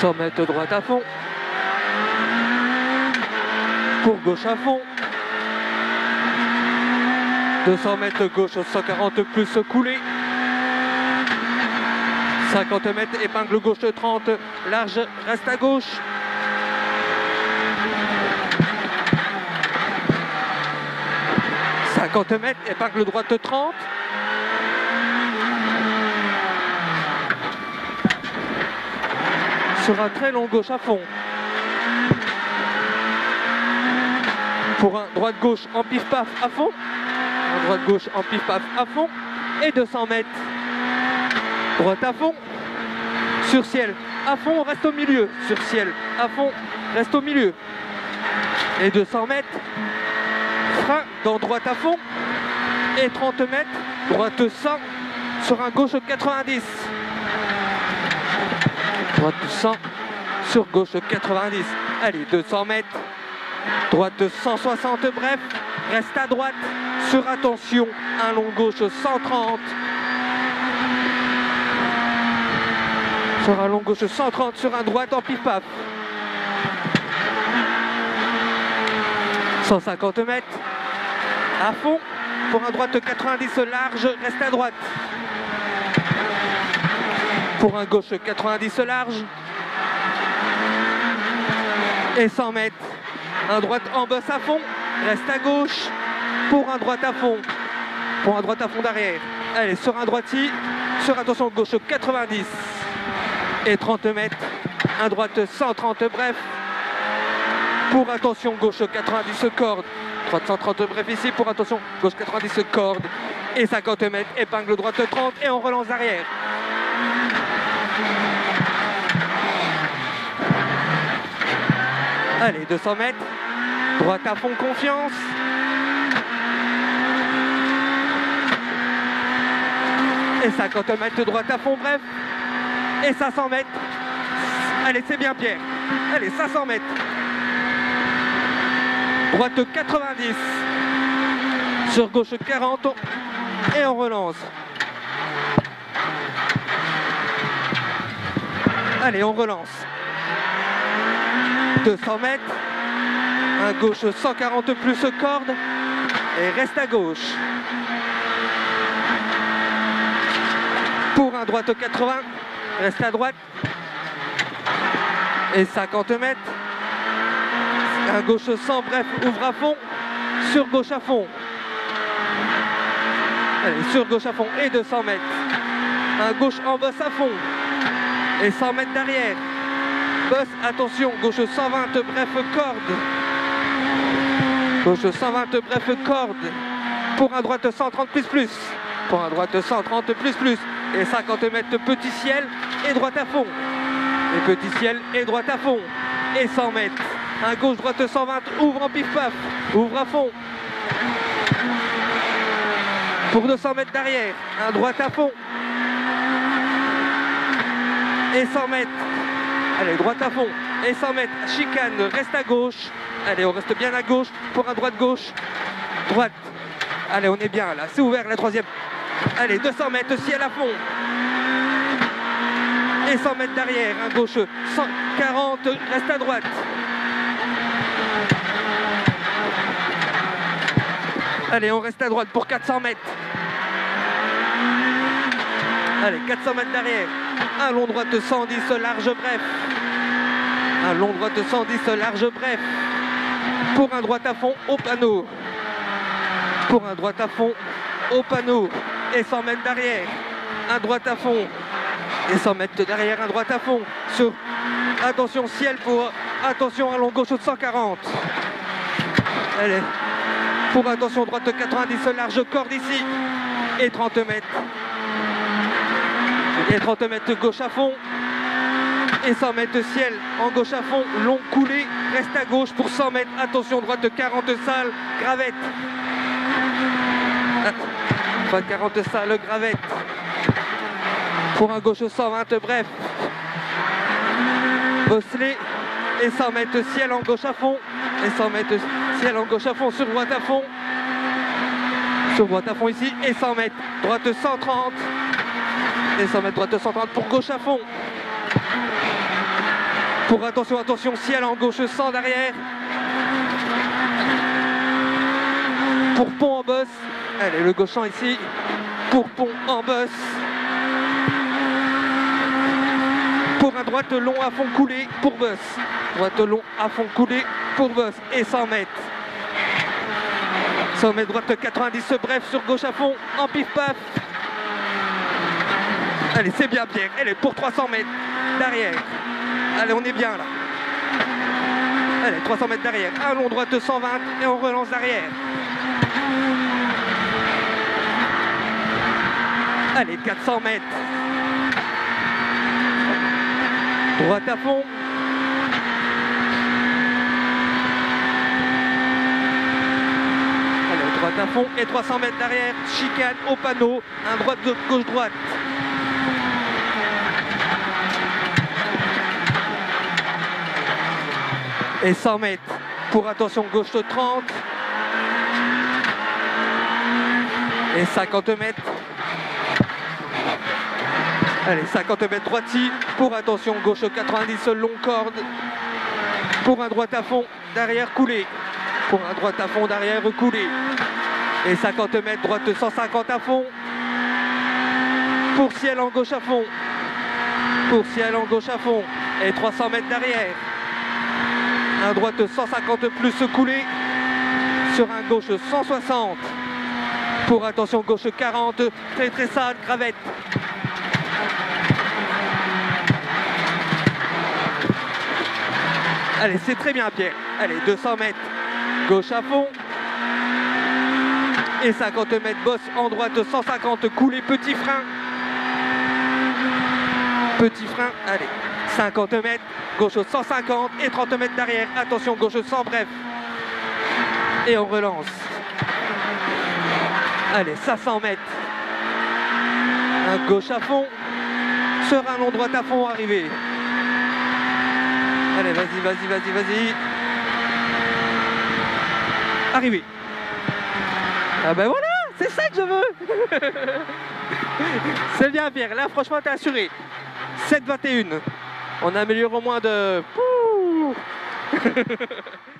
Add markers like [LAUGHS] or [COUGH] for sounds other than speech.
100 mètres droite à fond. Pour gauche à fond. 200 mètres gauche 140 plus coulé. 50 mètres épingle gauche 30, large reste à gauche. « 50 mètres, épingle droite 30. Sur un très long gauche à fond. Pour un droite-gauche en pif-paf à fond. Un droite-gauche en pif-paf à fond. Et 200 mètres. Droite à fond. Sur ciel à fond, reste au milieu. Sur ciel à fond, reste au milieu. Et 200 mètres. Frein dans droite à fond. Et 30 mètres. Droite 100 sur un gauche 90. Droite 100 sur gauche 90. Allez, 200 mètres. Droite 160, bref. Reste à droite sur attention. Un long gauche 130. Sur un long gauche 130, sur un droite en pif-paf. 150 mètres. À fond. Pour un droite 90 large, reste à droite. Pour un gauche 90 large. Et 100 mètres. Un droite en bosse à fond, reste à gauche. Pour un droite à fond. Pour un droite à fond d'arrière. Allez, sur un droiti, sur attention gauche 90 et 30 mètres. Un droite 130 bref. Pour attention gauche 90 corde. Droite 130 bref ici pour attention gauche 90 corde. Et 50 mètres, épingle droite 30 et on relance arrière. Allez, 200 mètres. Droite à fond, confiance. Et 50 mètres, droite à fond, bref. Et 500 mètres. Allez, c'est bien Pierre. Allez, 500 mètres. Droite 90. Sur gauche 40. Et on relance. Allez, on relance. 200 mètres. Un gauche 140 plus corde. Et reste à gauche. Pour un droite 80. Reste à droite. Et 50 mètres. Un gauche 100, bref, ouvre à fond. Sur gauche à fond. Sur gauche à fond. Et 200 mètres. Un gauche en bosse à fond. Et 100 mètres derrière. Bosse, attention, gauche 120, bref, corde. Gauche 120, bref, corde. Pour un droite 130 plus plus. Pour un droite 130 plus plus. Et 50 mètres petit ciel et droite à fond. Et petit ciel et droite à fond. Et 100 mètres. Un gauche droite 120, ouvre en pif paf. Ouvre à fond. Pour 200 mètres derrière. Un droite à fond. Et 100 mètres. Allez, droite à fond. Et 100 mètres. Chicane, reste à gauche. Allez, on reste bien à gauche pour un droite-gauche. Droite. Allez, on est bien là. C'est ouvert la troisième. Allez, 200 mètres, ciel à fond. Et 100 mètres derrière, un gauche 140, reste à droite. Allez, on reste à droite pour 400 mètres. Allez, 400 mètres derrière. Un long droite 110, large bref. Un long droite 110, large bref. Pour un droite à fond au panneau. Pour un droite à fond au panneau et 100 mètres derrière. Un droite à fond et 100 mètres derrière, un droite à fond. Attention ciel pour attention à long gauche de 140. Allez. Pour attention droite 90 large corde ici et 30 mètres. Et 30 mètres gauche à fond et 100 mètres ciel en gauche à fond, long coulé, reste à gauche pour 100 mètres, attention droite 40 salles, gravette. 40 salles, gravette. Pour un gauche 120, bref. Bosselet et 100 mètres ciel en gauche à fond. Et 100 mètres ciel en gauche à fond sur droite à fond. Sur droite à fond ici. Et 100 mètres droite 130. Et 100 mètres droite 130 pour gauche à fond. Pour attention, attention, ciel en gauche, sans derrière. Pour pont en bosse. Allez, le gauchant ici. Pour pont en bosse. Pour un droite long à fond coulé pour bosse. Droite long à fond coulé pour bosse. Et 100 mètres. 100 mètres droite 90 bref sur gauche à fond en pif paf. Allez, c'est bien Pierre. Elle est pour 300 mètres derrière. Allez, on est bien là. Allez, 300 mètres derrière. Un long droite 120 et on relance derrière. Allez, 400 mètres. Droite à fond. Allez, droite à fond et 300 mètres derrière. Chicane au panneau. Un droite de gauche-droite. Et 100 mètres pour attention gauche 30. Et 50 mètres. Allez, 50 mètres droiti pour attention gauche 90 long corde. Pour un droite à fond derrière coulé. Pour un droite à fond derrière coulé. Et 50 mètres droite 150 à fond. Pour ciel en gauche à fond. Pour ciel en gauche à fond. Et 300 mètres derrière. Un droite 150 plus coulé. Sur un gauche 160. Pour attention gauche 40. Très très sale, gravette. Allez, c'est très bien Pierre. Allez, 200 mètres. Gauche à fond. Et 50 mètres bosse en droite 150 coulé petit frein. Petit frein, allez. 50 mètres, gauche 150 et 30 mètres derrière. Attention, gauche 100 bref. Et on relance. Allez, 500 mètres. Un gauche à fond. Sur un long droite à fond arrivé. Allez, vas-y, vas-y, vas-y, vas-y. Arrivé. Ah ben voilà, c'est ça que je veux. [LAUGHS] c'est bien Pierre, là franchement t'es assuré. 7-21. On améliore au moins de... [LAUGHS]